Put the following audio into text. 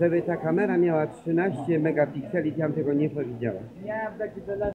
Żeby ta kamera miała 13 megapikseli, to ja bym tego nie powiedziała.